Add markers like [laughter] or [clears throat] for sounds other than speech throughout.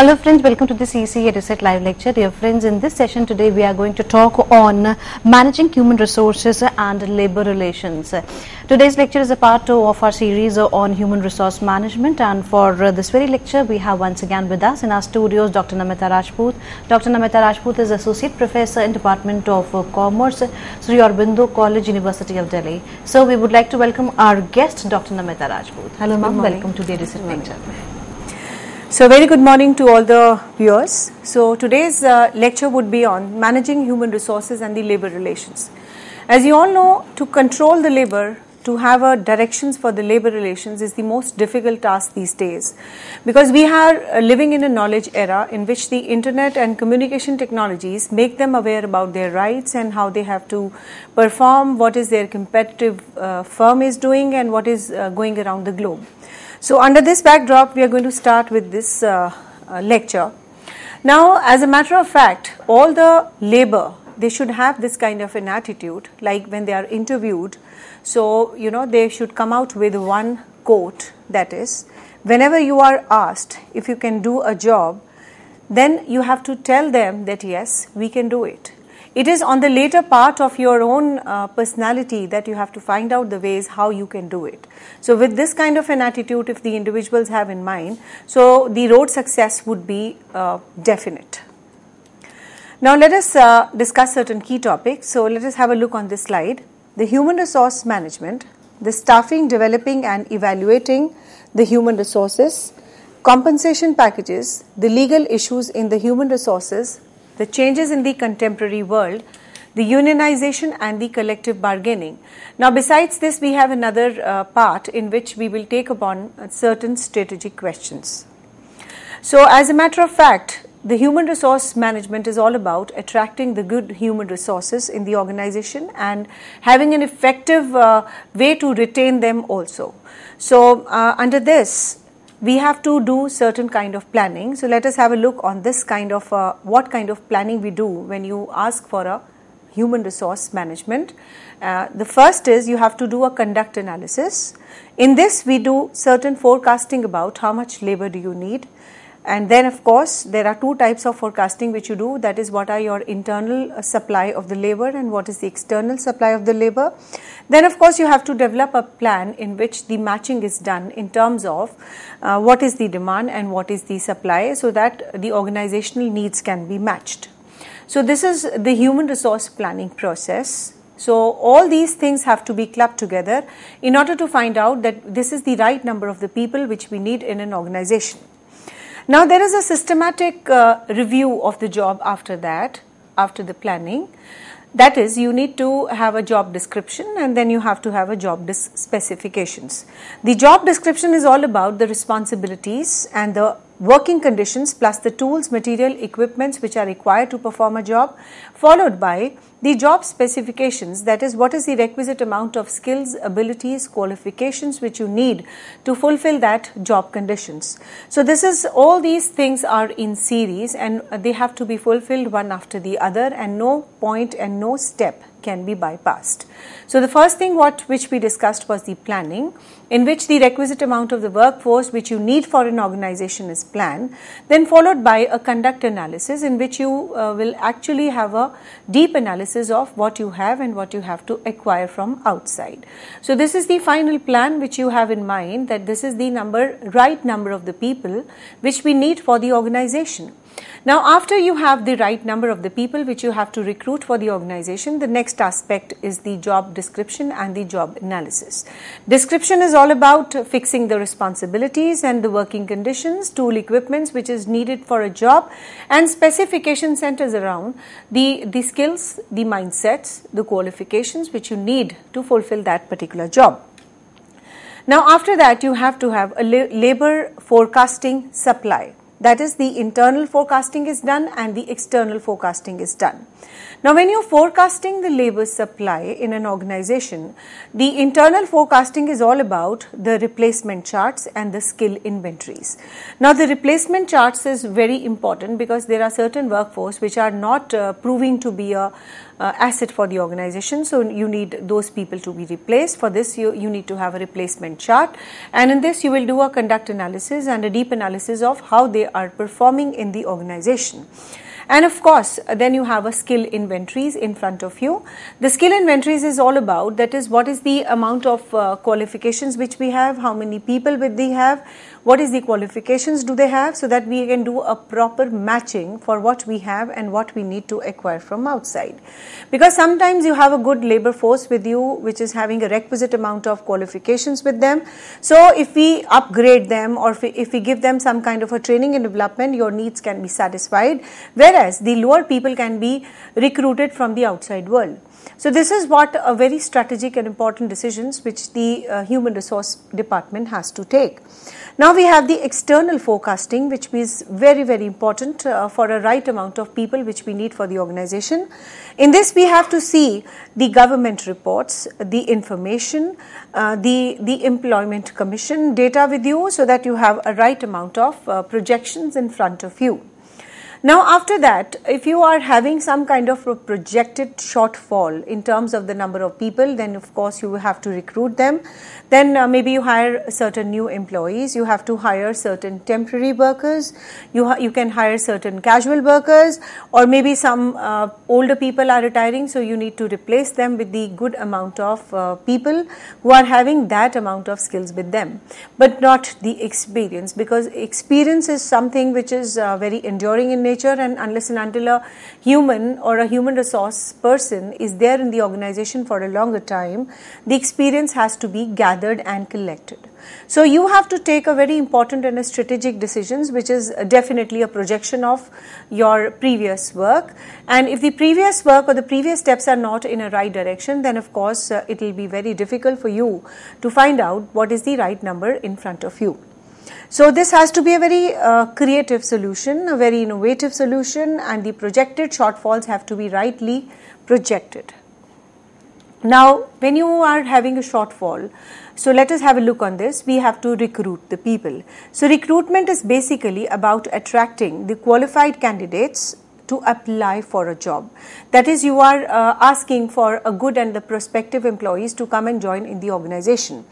Hello friends, welcome to this EC Edusat live lecture. Dear friends, in this session today we are going to talk on managing human resources and labor relations. Today's lecture is a part two of our series on human resource management and for uh, this very lecture we have once again with us in our studios Dr. Namita Rajput. Dr. Namita Rajput is Associate Professor in Department of uh, Commerce, Sri Aurobindo College, University of Delhi. So we would like to welcome our guest Dr. Namita Rajput. Hello ma'am, welcome to the Edusat lecture. So, very good morning to all the viewers. So, today's uh, lecture would be on managing human resources and the labor relations. As you all know, to control the labor, to have a directions for the labor relations is the most difficult task these days because we are uh, living in a knowledge era in which the internet and communication technologies make them aware about their rights and how they have to perform what is their competitive uh, firm is doing and what is uh, going around the globe. So, under this backdrop, we are going to start with this uh, uh, lecture. Now, as a matter of fact, all the labor they should have this kind of an attitude, like when they are interviewed. So, you know, they should come out with one quote that is, whenever you are asked if you can do a job, then you have to tell them that yes, we can do it. It is on the later part of your own uh, personality that you have to find out the ways how you can do it. So, with this kind of an attitude, if the individuals have in mind, so the road success would be uh, definite. Now, let us uh, discuss certain key topics. So, let us have a look on this slide. The human resource management, the staffing, developing, and evaluating the human resources, compensation packages, the legal issues in the human resources, the changes in the contemporary world, the unionization and the collective bargaining. Now, besides this, we have another uh, part in which we will take upon certain strategic questions. So, as a matter of fact, the human resource management is all about attracting the good human resources in the organization and having an effective uh, way to retain them also. So, uh, under this, we have to do certain kind of planning. So, let us have a look on this kind of uh, what kind of planning we do when you ask for a human resource management. Uh, the first is you have to do a conduct analysis. In this, we do certain forecasting about how much labor do you need. And then, of course, there are two types of forecasting which you do that is, what are your internal uh, supply of the labor and what is the external supply of the labor. Then, of course, you have to develop a plan in which the matching is done in terms of uh, what is the demand and what is the supply so that the organizational needs can be matched. So, this is the human resource planning process. So, all these things have to be clubbed together in order to find out that this is the right number of the people which we need in an organization. Now, there is a systematic uh, review of the job after that, after the planning. That is, you need to have a job description and then you have to have a job specifications. The job description is all about the responsibilities and the working conditions plus the tools, material, equipments which are required to perform a job, followed by the job specifications that is what is the requisite amount of skills abilities qualifications which you need to fulfill that job conditions. So this is all these things are in series and they have to be fulfilled one after the other and no point and no step can be bypassed. So the first thing what which we discussed was the planning in which the requisite amount of the workforce which you need for an organization is planned then followed by a conduct analysis in which you uh, will actually have a deep analysis of what you have and what you have to acquire from outside. So this is the final plan which you have in mind that this is the number right number of the people which we need for the organization. Now, after you have the right number of the people which you have to recruit for the organization, the next aspect is the job description and the job analysis. Description is all about fixing the responsibilities and the working conditions, tool equipments which is needed for a job, and specification centers around the, the skills, the mindsets, the qualifications which you need to fulfill that particular job. Now, after that, you have to have a labor forecasting supply That is, the internal forecasting is done and the external forecasting is done. Now, when you're forecasting the labor supply in an organization, the internal forecasting is all about the replacement charts and the skill inventories. Now, the replacement charts is very important because there are certain workforce which are not uh, proving to be a uh, asset for the organization. So, you need those people to be replaced. For this, you, you need to have a replacement chart. And in this, you will do a conduct analysis and a deep analysis of how they are performing in the organization. And of course, then you have a skill inventories in front of you. The skill inventories is all about that is what is the amount of uh, qualifications which we have, how many people with we have, what is the qualifications do they have so that we can do a proper matching for what we have and what we need to acquire from outside. Because sometimes you have a good labor force with you which is having a requisite amount of qualifications with them. So if we upgrade them or if we, if we give them some kind of a training and development your needs can be satisfied. Whereas the lower people can be recruited from the outside world so this is what a very strategic and important decisions which the uh, human resource department has to take. Now we have the external forecasting which is very very important uh, for a right amount of people which we need for the organization. In this we have to see the government reports, the information, uh, the, the employment commission data with you so that you have a right amount of uh, projections in front of you. Now, after that, if you are having some kind of a projected shortfall in terms of the number of people, then of course you will have to recruit them. Then uh, maybe you hire certain new employees. You have to hire certain temporary workers. You you can hire certain casual workers, or maybe some uh, older people are retiring, so you need to replace them with the good amount of uh, people who are having that amount of skills with them, but not the experience because experience is something which is uh, very enduring in nature and unless and until a human or a human resource person is there in the organization for a longer time, the experience has to be gathered and collected. So you have to take a very important and a strategic decisions which is definitely a projection of your previous work and if the previous work or the previous steps are not in a right direction then of course uh, it will be very difficult for you to find out what is the right number in front of you. So this has to be a very uh, creative solution, a very innovative solution and the projected shortfalls have to be rightly projected. Now when you are having a shortfall, so let us have a look on this. We have to recruit the people. So recruitment is basically about attracting the qualified candidates to apply for a job. That is, you are uh, asking for a good and the prospective employees to come and join in the organization.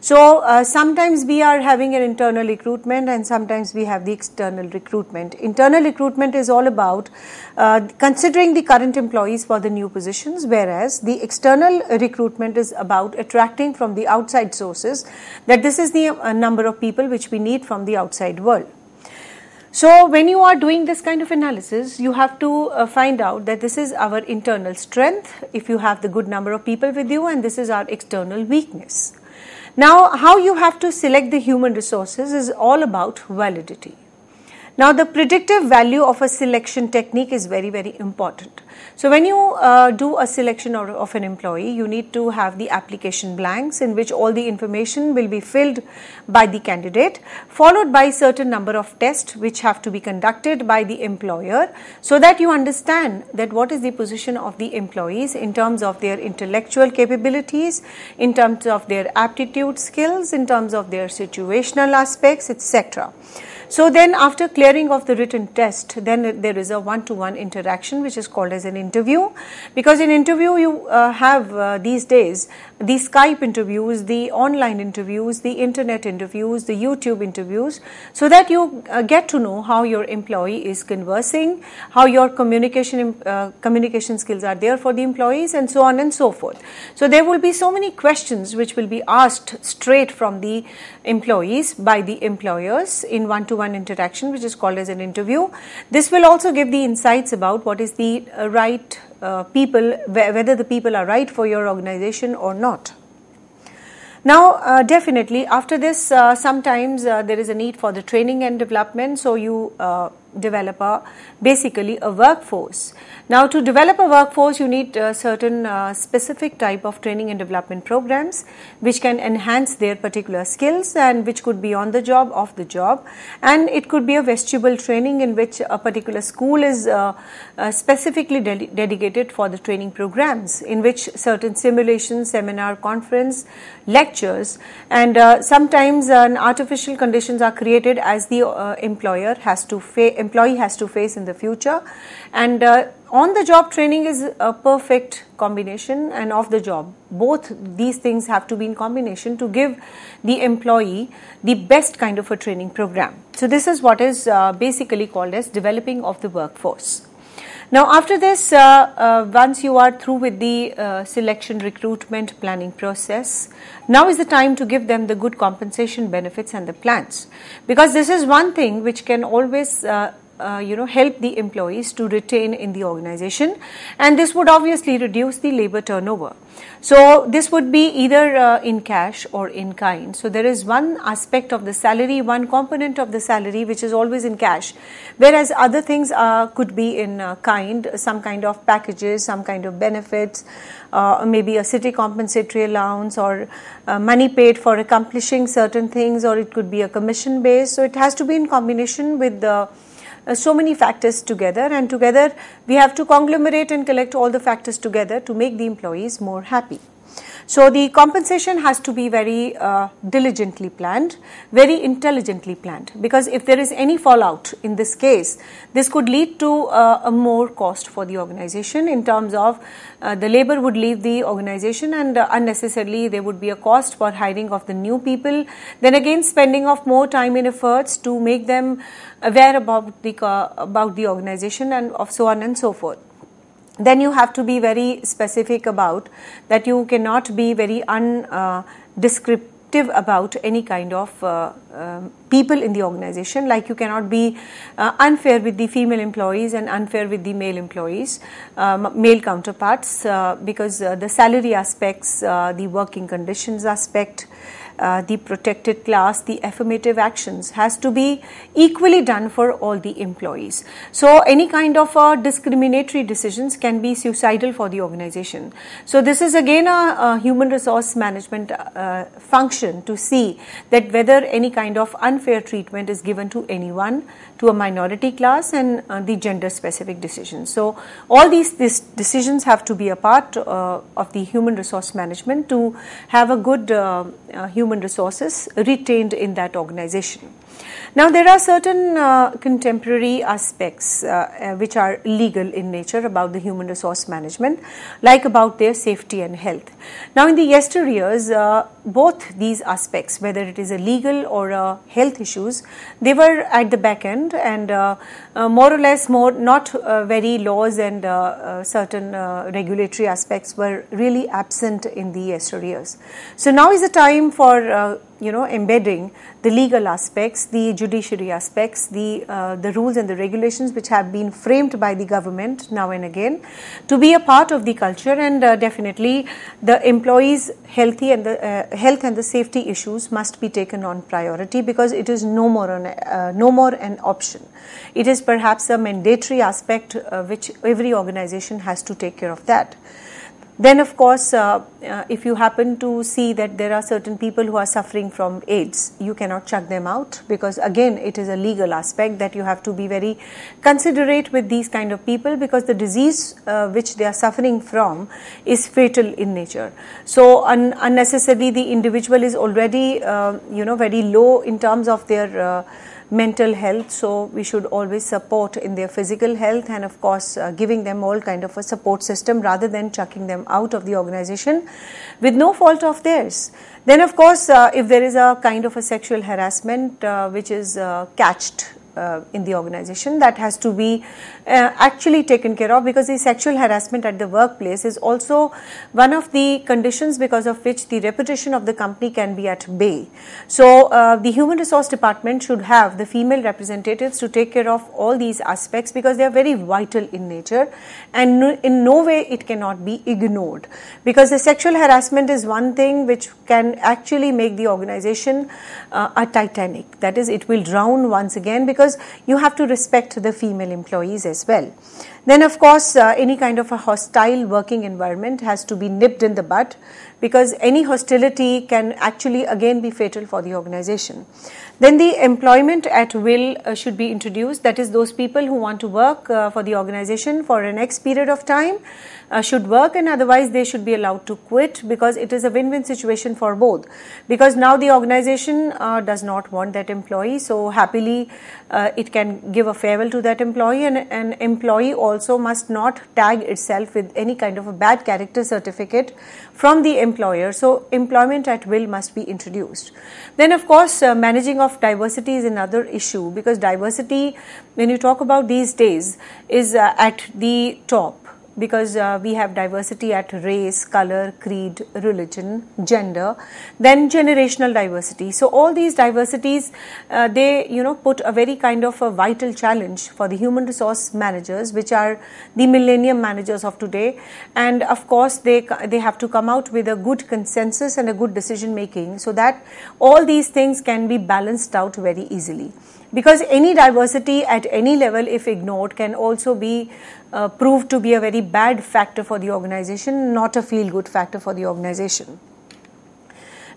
So, uh, sometimes we are having an internal recruitment and sometimes we have the external recruitment. Internal recruitment is all about uh, considering the current employees for the new positions, whereas the external recruitment is about attracting from the outside sources that this is the uh, number of people which we need from the outside world. So, when you are doing this kind of analysis, you have to uh, find out that this is our internal strength if you have the good number of people with you, and this is our external weakness. Now, how you have to select the human resources is all about validity. Now, the predictive value of a selection technique is very, very important. So, when you uh, do a selection of, of, an employee, you need to have the application blanks in which all the information will be filled by the candidate, followed by certain number of tests which have to be conducted by the employer, so that you understand that what is the position of the employees in terms of their intellectual capabilities, in terms of their aptitude skills, in terms of their situational aspects, etc. So then after clearing of the written test, then there is a one-to-one interaction which is called as an interview. Because in interview you uh, have uh, these days the Skype interviews, the online interviews, the internet interviews, the YouTube interviews so that you uh, get to know how your employee is conversing, how your communication uh, communication skills are there for the employees and so on and so forth. So there will be so many questions which will be asked straight from the employees by the employers in one-to-one interaction which is called as an interview. This will also give the insights about what is the uh, right uh, people, whether the people are right for your organization or not. Now, uh, definitely after this, uh, sometimes uh, there is a need for the training and development. So, you develop a basically a workforce. Now, to develop a workforce, you need certain uh, specific type of training and development programs which can enhance their particular skills and which could be on the job, off the job, and it could be a vestibule training in which a particular school is uh, uh specifically de- dedicated for the training programs, in which certain simulations, seminar, conference, lectures, and uh, sometimes an artificial conditions are created as the uh, employer has to employee has to face in the future, and on the job training is a perfect combination and off the job. Both these things have to be in combination to give the employee the best kind of a training program. So this is what is uh, basically called as developing of the workforce now after this uh, uh, once you are through with the uh, selection recruitment planning process now is the time to give them the good compensation benefits and the plans. Because this is one thing which can always uh, you know help the employees to retain in the organization and this would obviously reduce the labor turnover so this would be either uh, in cash or in kind. So there is one aspect of the salary one component of the salary which is always in cash. Whereas other things uh, could be in uh, kind some kind of packages some kind of benefits uh, maybe a city compensatory allowance or uh, money paid for accomplishing certain things or it could be a commission base so it has to be in combination with the uh, so many factors together and together we have to conglomerate and collect all the factors together to make the employees more happy. So the compensation has to be very uh, diligently planned, very intelligently planned because if there is any fallout in this case, this could lead to uh, a more cost for the organization in terms of uh, the labor would leave the organization and uh, unnecessarily there would be a cost for hiring of the new people. Then again spending of more time and efforts to make them aware about the, about the organization and of so on and so forth then you have to be very specific about that you cannot be very undescriptive uh, about any kind of uh, uh, people in the organization. Like you cannot be uh, unfair with the female employees and unfair with the male employees um, male counterparts uh, because uh, the salary aspects the working conditions aspect uh, the protected class, the affirmative actions has to be equally done for all the employees. So any kind of uh, discriminatory decisions can be suicidal for the organization. So this is again a, a human resource management uh, function to see that whether any kind of unfair treatment is given to anyone, to a minority class and uh, the gender specific decisions. So all these, these decisions have to be a part uh, of the human resource management to have a good human human resources retained in that organization. Now, there are certain uh, contemporary aspects uh, uh, which are legal in nature about the human resource management, like about their safety and health. Now, in the yesteryears, uh, both these aspects, whether it is a legal or a health issues, they were at the back end and uh, uh, more or less more not very laws and certain regulatory aspects were really absent in the yesteryears. So now is the time for you know embedding the legal aspects, the judiciary aspects, the uh, the rules and the regulations which have been framed by the government now and again to be a part of the culture and uh, definitely the employees healthy and the uh, health and the safety issues must be taken on priority because it is no more an, uh, no more an option. It is perhaps a mandatory aspect uh, which every organization has to take care of that. Then, of course, uh, uh, if you happen to see that there are certain people who are suffering from AIDS, you cannot chuck them out because, again, it is a legal aspect that you have to be very considerate with these kind of people because the disease uh, which they are suffering from is fatal in nature. So, un- unnecessarily, the individual is already, uh, you know, very low in terms of their uh, mental health so we should always support in their physical health and of course uh, giving them all kind of a support system rather than chucking them out of the organization with no fault of theirs. Then of course uh, if there is a kind of a sexual harassment uh, which is uh, catched uh, in the organization that has to be uh, actually taken care of because the sexual harassment at the workplace is also one of the conditions because of which the reputation of the company can be at bay. So, uh, the human resource department should have the female representatives to take care of all these aspects because they are very vital in nature and no, in no way it cannot be ignored because the sexual harassment is one thing which can actually make the organization uh, a Titanic that is it will drown once again because because you have to respect the female employees as well. Then, of course, uh, any kind of a hostile working environment has to be nipped in the bud because any hostility can actually again be fatal for the organization. Then the employment at will uh, should be introduced. That is, those people who want to work uh, for the organization for an X period of time uh, should work, and otherwise they should be allowed to quit because it is a win-win situation for both. Because now the organization uh, does not want that employee, so happily uh, it can give a farewell to that employee, and an employee also must not tag itself with any kind of a bad character certificate from the employer. So employment at will must be introduced. Then, of course, uh, managing of diversity is another issue because diversity, when you talk about these days, is uh, at the top because uh, we have diversity at race, color, creed, religion, gender, then generational diversity. So all these diversities, uh, they you know put a very kind of a vital challenge for the human resource managers, which are the millennium managers of today, and of course they they have to come out with a good consensus and a good decision making, so that all these things can be balanced out very easily because any diversity at any level if ignored can also be uh, proved to be a very bad factor for the organization not a feel good factor for the organization.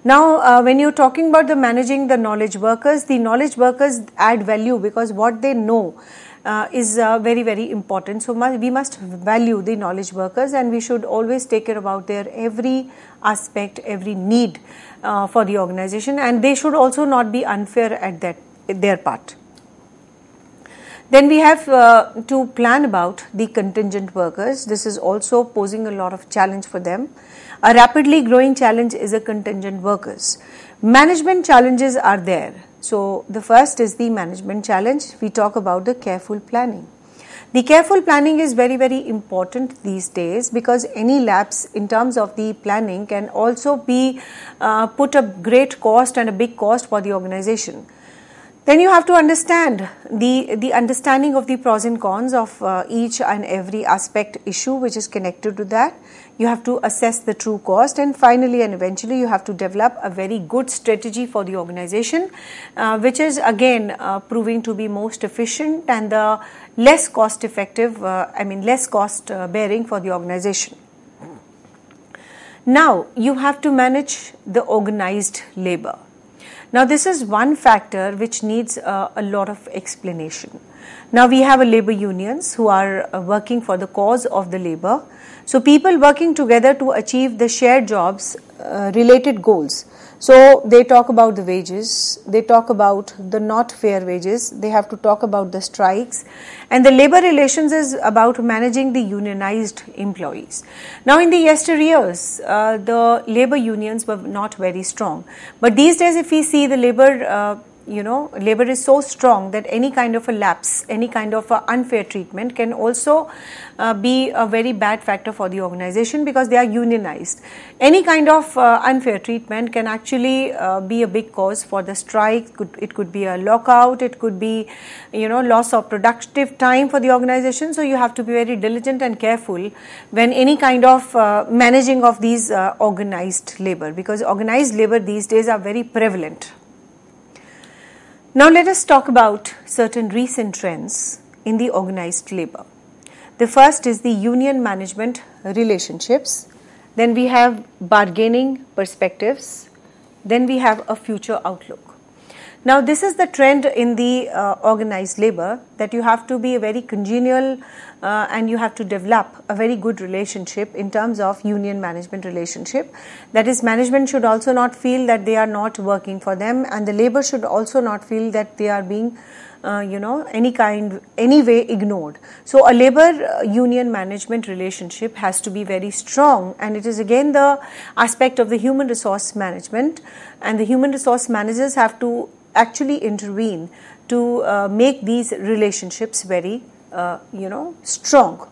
Now uh, when you're talking about the managing the knowledge workers the knowledge workers add value because what they know uh, is uh, very very important. So mu- we must value the knowledge workers and we should always take care about their every aspect every need uh, for the organization. And they should also not be unfair at that their part. Then we have uh, to plan about the contingent workers. This is also posing a lot of challenge for them. A rapidly growing challenge is a contingent workers. Management challenges are there. So the first is the management challenge. We talk about the careful planning. The careful planning is very, very important these days because any lapse in terms of the planning can also be uh, put a great cost and a big cost for the organization then you have to understand the the understanding of the pros and cons of uh, each and every aspect issue which is connected to that. You have to assess the true cost and finally and eventually you have to develop a very good strategy for the organization uh, which is again uh, proving to be most efficient and the less cost effective uh, i mean less cost uh, bearing for the organization. Now you have to manage the organized labor now, this is one factor which needs uh, a lot of explanation. Now, we have a labor unions who are uh, working for the cause of the labor. So, people working together to achieve the shared jobs uh, related goals. So, they talk about the wages, they talk about the not fair wages, they have to talk about the strikes, and the labor relations is about managing the unionized employees. Now, in the yesteryears, uh, the labor unions were not very strong, but these days, if we see the labor uh, you know labor is so strong that any kind of a lapse any kind of unfair treatment can also uh, be a very bad factor for the organization because they are unionized. Any kind of uh, unfair treatment can actually uh, be a big cause for the strike. Could, it could be a lockout. It could be you know loss of productive time for the organization. So you have to be very diligent and careful when any kind of uh, managing of these uh, organized labor because organized labor these days are very prevalent now, let us talk about certain recent trends in the organized labor. The first is the union management relationships, then we have bargaining perspectives, then we have a future outlook. Now, this is the trend in the uh, organized labor that you have to be a very congenial uh, and you have to develop a very good relationship in terms of union management relationship. That is, management should also not feel that they are not working for them, and the labor should also not feel that they are being uh, you know any kind any way ignored so a labor uh, union management relationship has to be very strong and it is again the aspect of the human resource management and the human resource managers have to actually intervene to uh, make these relationships very uh, you know strong.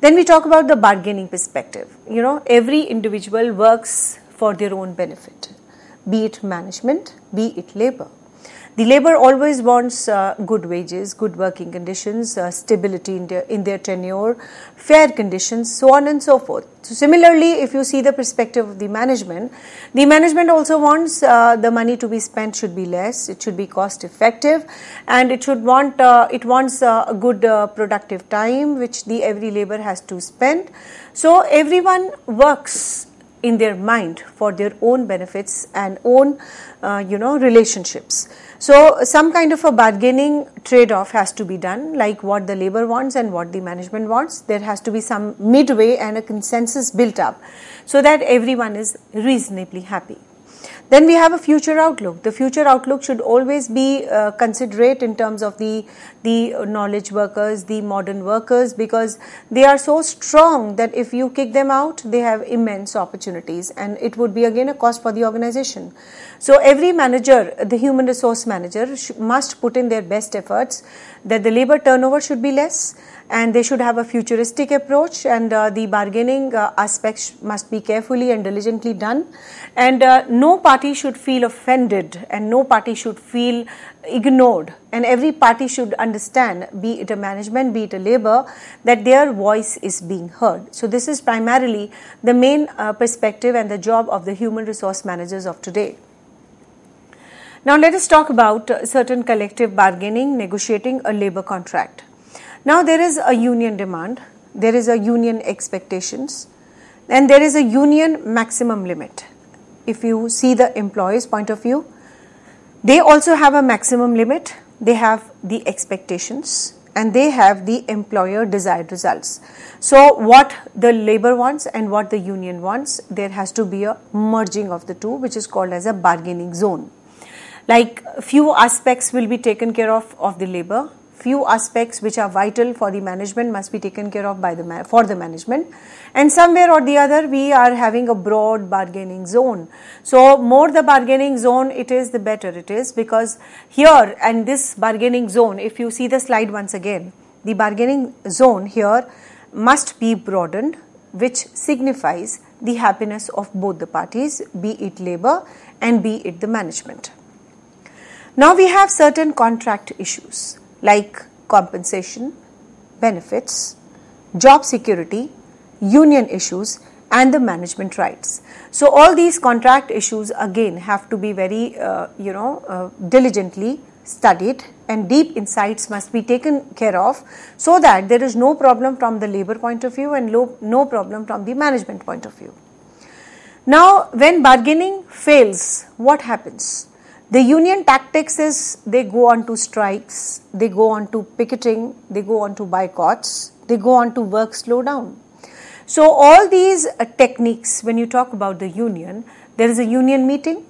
Then we talk about the bargaining perspective. You know every individual works for their own benefit be it management be it labor The labor always wants uh, good wages, good working conditions, uh, stability in their, in their tenure, fair conditions, so on and so forth. So, similarly, if you see the perspective of the management, the management also wants uh, the money to be spent should be less, it should be cost effective, and it should want uh, it wants uh, a good uh, productive time which the every labor has to spend. So, everyone works in their mind for their own benefits and own uh, you know relationships so some kind of a bargaining trade off has to be done like what the labor wants and what the management wants. There has to be some midway and a consensus built up so that everyone is reasonably happy then we have a future outlook. The future outlook should always be uh, considerate in terms of the the knowledge workers, the modern workers, because they are so strong that if you kick them out, they have immense opportunities, and it would be again a cost for the organization. So every manager, the human resource manager, must put in their best efforts that the labor turnover should be less and they should have a futuristic approach and uh, the bargaining uh, aspects must be carefully and diligently done and uh, no party should feel offended and no party should feel ignored. And every party should understand be it a management be it a labor that their voice is being heard. So this is primarily the main uh, perspective and the job of the human resource managers of today. Now let us talk about uh, certain collective bargaining negotiating a labor contract. Now there is a union demand, there is a union expectations, and there is a union maximum limit. If you see the employee's point of view, they also have a maximum limit, they have the expectations, and they have the employer desired results. So, what the labor wants and what the union wants, there has to be a merging of the two, which is called as a bargaining zone. Like few aspects will be taken care of of the labor, few aspects which are vital for the management must be taken care of by the ma- for the management. And somewhere or the other we are having a broad bargaining zone. So more the bargaining zone it is the better it is because here and this bargaining zone if you see the slide once again the bargaining zone here must be broadened which signifies the happiness of both the parties be it labor and be it the management. Now we have certain contract issues like compensation, benefits, job security, union issues, and the management rights. So all these contract issues again have to be very, uh, you know, uh, diligently studied and deep insights must be taken care of so that there is no problem from the labor point of view and no, no problem from the management point of view. Now, when bargaining fails, what happens? The union tactics is they go on to strikes, they go on to picketing, they go on to boycotts, they go on to work slowdown. So, all these uh, techniques, when you talk about the union, there is a union meeting,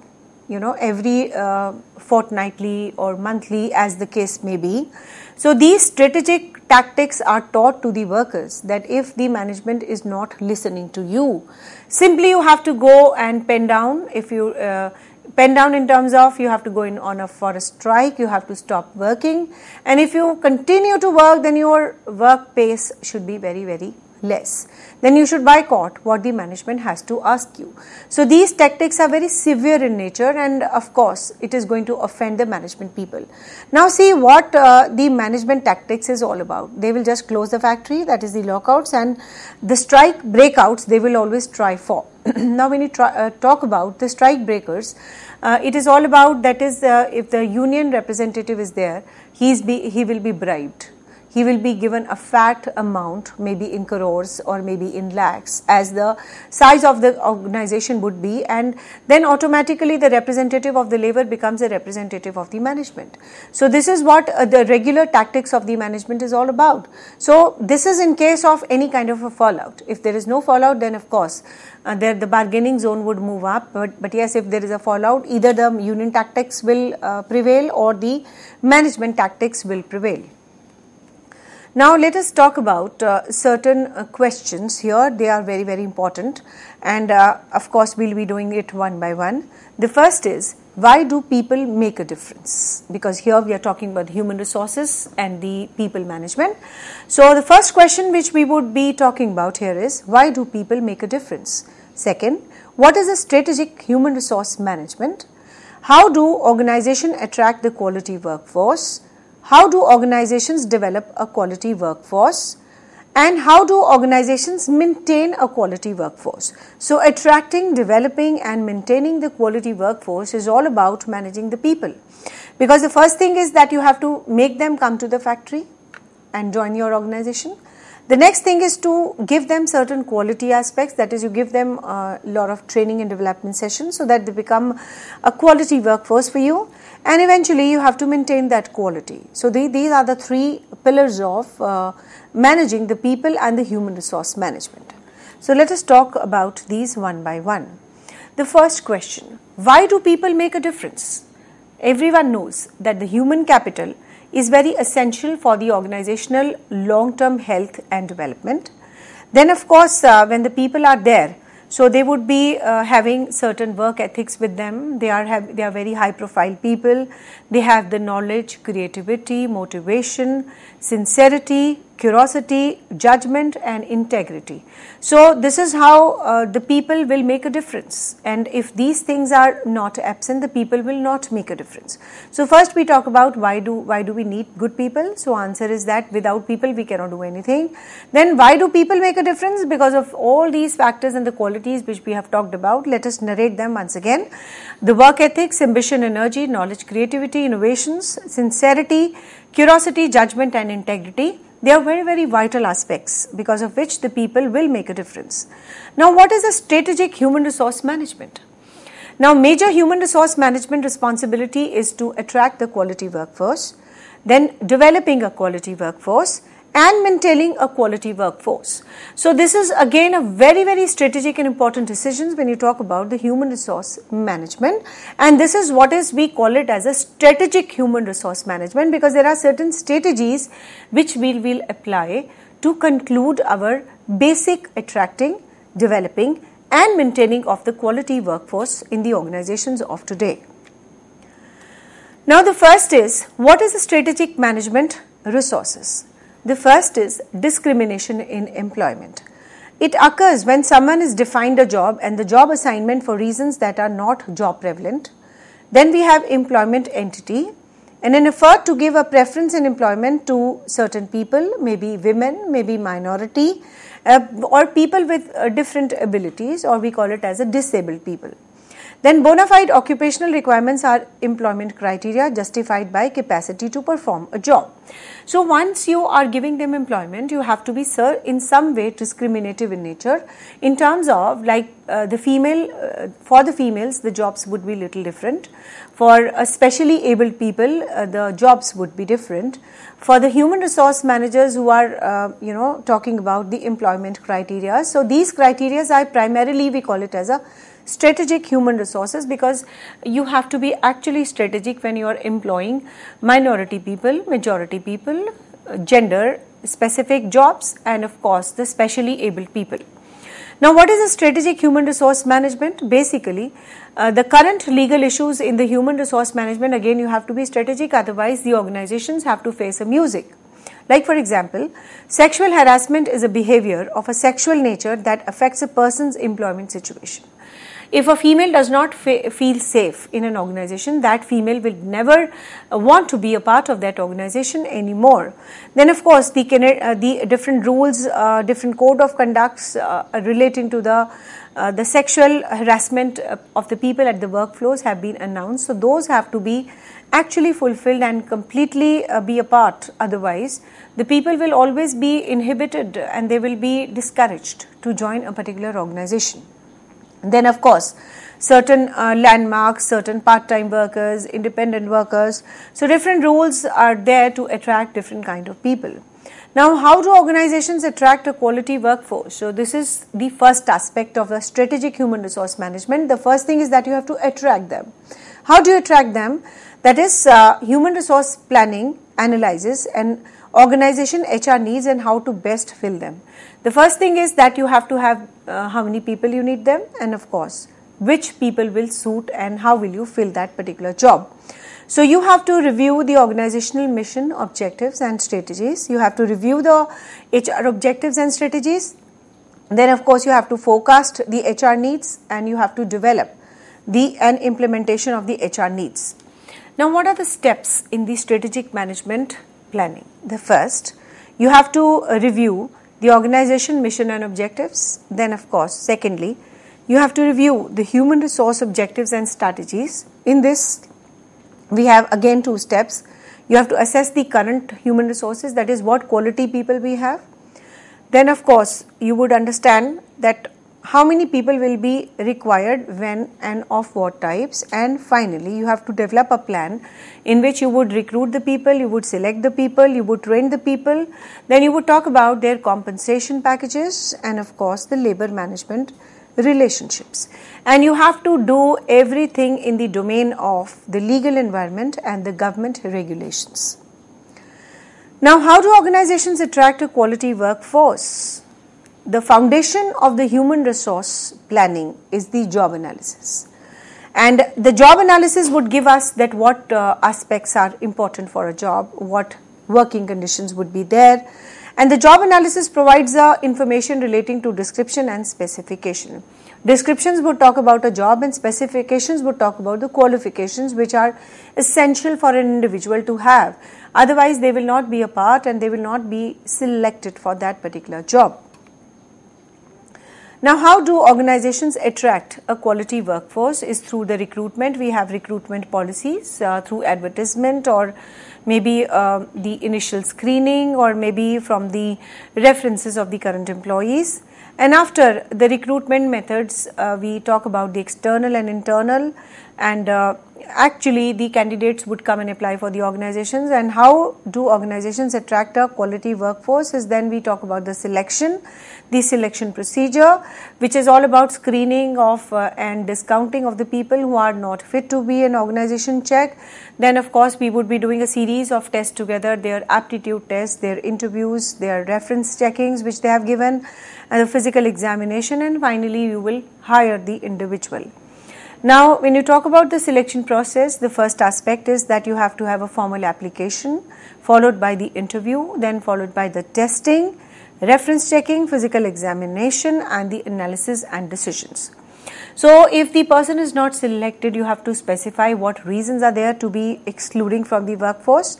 you know, every uh, fortnightly or monthly, as the case may be. So, these strategic tactics are taught to the workers that if the management is not listening to you, simply you have to go and pen down if you. Uh, pen down in terms of you have to go in on a for a strike you have to stop working. And if you continue to work then your work pace should be very very less. Then you should boycott what the management has to ask you. So these tactics are very severe in nature and of course it is going to offend the management people. Now see what uh, the management tactics is all about. They will just close the factory that is the lockouts and the strike breakouts they will always try for [clears throat] now when you try, uh, talk about the strike breakers uh, it is all about that is uh, if the union representative is there he is be, he will be bribed he will be given a fat amount, maybe in crores or maybe in lakhs, as the size of the organization would be, and then automatically the representative of the labor becomes a representative of the management. So, this is what uh, the regular tactics of the management is all about. So, this is in case of any kind of a fallout. If there is no fallout, then of course, uh, there the bargaining zone would move up. But, but yes, if there is a fallout, either the union tactics will uh, prevail or the management tactics will prevail. Now, let us talk about uh, certain uh, questions here. They are very, very important, and uh, of course, we'll be doing it one by one. The first is why do people make a difference? Because here we are talking about human resources and the people management. So, the first question which we would be talking about here is why do people make a difference? Second, what is a strategic human resource management? how do organizations attract the quality workforce? How do organizations develop a quality workforce? And how do organizations maintain a quality workforce? So, attracting, developing, and maintaining the quality workforce is all about managing the people. Because the first thing is that you have to make them come to the factory and join your organization. The next thing is to give them certain quality aspects, that is, you give them a lot of training and development sessions so that they become a quality workforce for you, and eventually you have to maintain that quality. So, the, these are the three pillars of uh, managing the people and the human resource management. So, let us talk about these one by one. The first question Why do people make a difference? Everyone knows that the human capital is very essential for the organizational long term health and development. Then, of course, uh, when the people are there, so they would be uh, having certain work ethics with them. They are have, they are very high profile people. They have the knowledge, creativity, motivation, sincerity, curiosity, judgment, and integrity. So, this is how uh, the people will make a difference. And if these things are not absent, the people will not make a difference. So, first we talk about why do why do we need good people? So, answer is that without people we cannot do anything. Then, why do people make a difference? Because of all these factors and the qualities which we have talked about. Let us narrate them once again. The work ethics, ambition, energy, knowledge, creativity, innovations, sincerity, curiosity, judgment, and integrity they are very, very vital aspects because of which the people will make a difference. Now, what is a strategic human resource management? Now, major human resource management responsibility is to attract the quality workforce, then developing a quality workforce, and maintaining a quality workforce. So, this is again a very, very strategic and important decisions when you talk about the human resource management. And this is what is we call it as a strategic human resource management because there are certain strategies which we will apply to conclude our basic attracting, developing, and maintaining of the quality workforce in the organizations of today. Now, the first is what is the strategic management resources? The first is discrimination in employment. It occurs when someone is defined a job and the job assignment for reasons that are not job prevalent. Then we have employment entity. In an effort to give a preference in employment to certain people, maybe women, maybe minority, uh, or people with uh, different abilities, or we call it as a disabled people. Then bona fide occupational requirements are employment criteria justified by capacity to perform a job. So once you are giving them employment, you have to be sir in some way discriminative in nature in terms of like uh, the female, uh, for the females the jobs would be little different. For especially abled people uh, the jobs would be different. For the human resource managers who are uh, you know talking about the employment criteria. So these criteria are primarily we call it as a strategic human resources because you have to be actually strategic when you are employing minority people, majority people, gender specific jobs and of course the specially abled people. Now, what is a strategic human resource management? Basically, uh, the current legal issues in the human resource management, again, you have to be strategic, otherwise, the organizations have to face a music. Like, for example, sexual harassment is a behavior of a sexual nature that affects a person's employment situation. If a female does not feel safe in an organization, that female will never uh, want to be a part of that organization anymore. Then, of course, the, uh, the different rules, uh, different code of conducts uh, relating to the uh, the sexual harassment uh, of the people at the workflows have been announced. So, those have to be actually fulfilled and completely be a part. Otherwise, the people will always be inhibited and they will be discouraged to join a particular organization. Then, of course, certain uh, landmarks, certain part time workers, independent workers. So, different rules are there to attract different kind of people. Now, how do organizations attract a quality workforce? So, this is the first aspect of the strategic human resource management. The first thing is that you have to attract them. How do you attract them? That is, uh, human resource planning analyzes and organization HR needs and how to best fill them. The first thing is that you have to have uh, how many people you need them and of course which people will suit and how will you fill that particular job. So you have to review the organizational mission, objectives and strategies. You have to review the HR objectives and strategies. Then of course you have to forecast the HR needs and you have to develop the and implementation of the HR needs. Now, what are the steps in the strategic management planning? The first, you have to review the organization mission and objectives. Then, of course, secondly, you have to review the human resource objectives and strategies. In this, we have again two steps. You have to assess the current human resources, that is, what quality people we have. Then, of course, you would understand that how many people will be required when and of what types? And finally you have to develop a plan in which you would recruit the people you would select the people you would train the people. Then you would talk about their compensation packages and of course the labor management relationships. And you have to do everything in the domain of the legal environment and the government regulations. Now how do organizations attract a quality workforce the foundation of the human resource planning is the job analysis. And the job analysis would give us that what uh, aspects are important for a job what working conditions would be there. And the job analysis provides the information relating to description and specification. Descriptions would talk about a job and specifications would talk about the qualifications which are essential for an individual to have. Otherwise they will not be a part and they will not be selected for that particular job now, how do organizations attract a quality workforce? Is through the recruitment. We have recruitment policies uh, through advertisement or maybe uh, the initial screening or maybe from the references of the current employees. And after the recruitment methods, uh, we talk about the external and internal and uh, actually the candidates would come and apply for the organizations. And how do organizations attract a quality workforce is then we talk about the selection the selection procedure which is all about screening of uh, and discounting of the people who are not fit to be an organization check. Then of course we would be doing a series of tests together their aptitude tests their interviews their reference checkings which they have given and the physical examination. And finally you will hire the individual now, when you talk about the selection process, the first aspect is that you have to have a formal application, followed by the interview, then followed by the testing, reference checking, physical examination, and the analysis and decisions. So, if the person is not selected, you have to specify what reasons are there to be excluding from the workforce.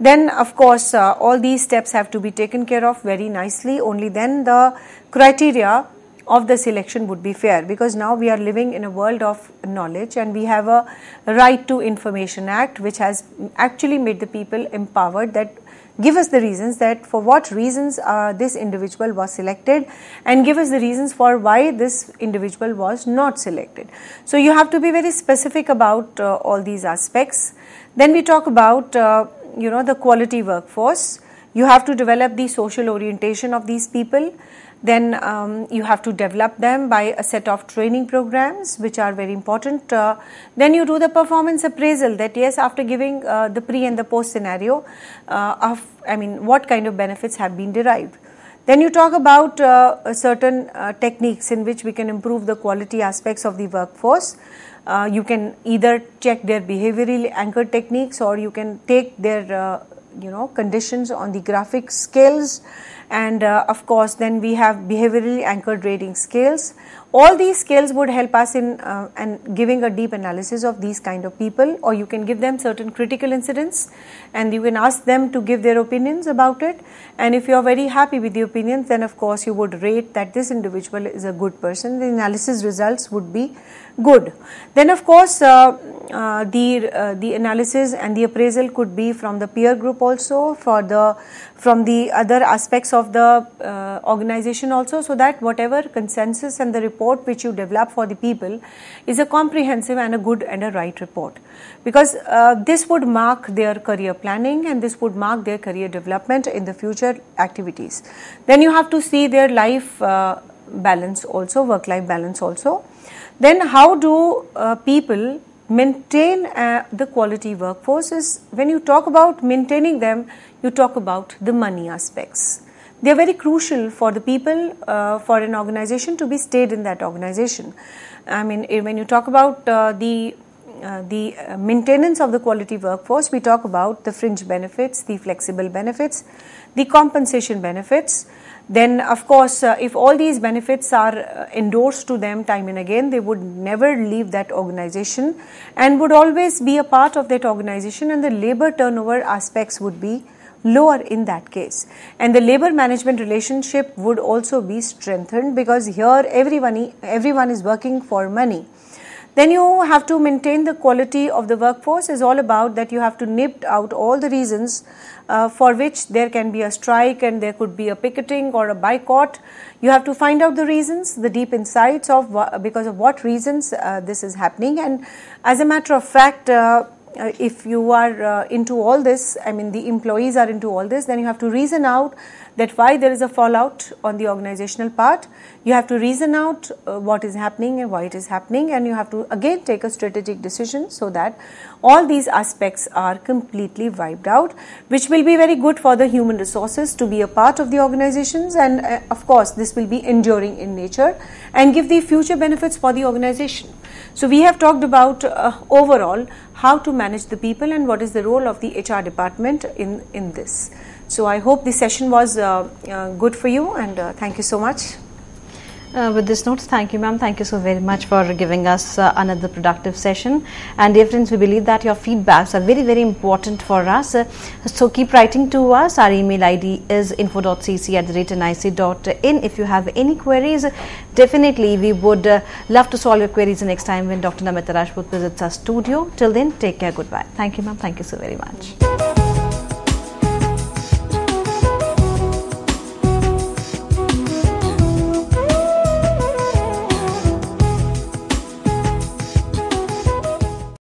Then, of course, uh, all these steps have to be taken care of very nicely. Only then the criteria of the selection would be fair because now we are living in a world of knowledge and we have a right to information act which has actually made the people empowered that give us the reasons that for what reasons uh, this individual was selected and give us the reasons for why this individual was not selected. So, you have to be very specific about uh, all these aspects. Then we talk about uh, you know the quality workforce. You have to develop the social orientation of these people then um, you have to develop them by a set of training programs which are very important. Uh, then you do the performance appraisal that yes after giving uh, the pre and the post scenario uh, of I mean what kind of benefits have been derived. Then you talk about uh, certain uh, techniques in which we can improve the quality aspects of the workforce. Uh, you can either check their behaviorally anchored techniques or you can take their you know conditions on the graphic scales and uh, of course then we have behaviorally anchored rating scales. All these scales would help us in uh, and giving a deep analysis of these kind of people or you can give them certain critical incidents and you can ask them to give their opinions about it. And if you are very happy with the opinions then of course you would rate that this individual is a good person. The analysis results would be good. Then of course uh, uh, the uh, the analysis and the appraisal could be from the peer group also for the from the other aspects of the uh, organization also so that whatever consensus and the report which you develop for the people is a comprehensive and a good and a right report. Because uh, this would mark their career planning and this would mark their career development in the future activities. Then you have to see their life uh, balance also work life balance also. Then how do uh, people maintain uh, the quality workforce is when you talk about maintaining them, you talk about the money aspects. They are very crucial for the people, uh, for an organization to be stayed in that organization. I mean, eh, when you talk about uh, the uh, the uh, maintenance of the quality workforce, we talk about the fringe benefits, the flexible benefits, the compensation benefits, then of course uh, if all these benefits are uh, endorsed to them time and again they would never leave that organization and would always be a part of that organization and the labor turnover aspects would be lower in that case. And the labor management relationship would also be strengthened because here everyone everyone is working for money then you have to maintain the quality of the workforce. Is all about that you have to nip out all the reasons uh, for which there can be a strike and there could be a picketing or a boycott. You have to find out the reasons the deep insights of because of what reasons uh, this is happening. And as a matter of fact uh, uh, if you are uh, into all this, I mean, the employees are into all this, then you have to reason out that why there is a fallout on the organizational part. You have to reason out uh, what is happening and why it is happening, and you have to again take a strategic decision so that all these aspects are completely wiped out, which will be very good for the human resources to be a part of the organizations, and uh, of course, this will be enduring in nature and give the future benefits for the organization. So, we have talked about uh, overall how to manage the people and what is the role of the HR department in, in this. So, I hope this session was uh, uh, good for you and uh, thank you so much. Uh, with this note, thank you, ma'am. Thank you so very much for giving us uh, another productive session. And dear friends, we believe that your feedbacks are very, very important for us. Uh, so keep writing to us. Our email ID is info.cc at the rate nic.in. If you have any queries, definitely we would love to solve your queries next time when Dr. Namita Rajput visits our studio. Till then, take care. Goodbye. Thank you, ma'am. Thank you so very much.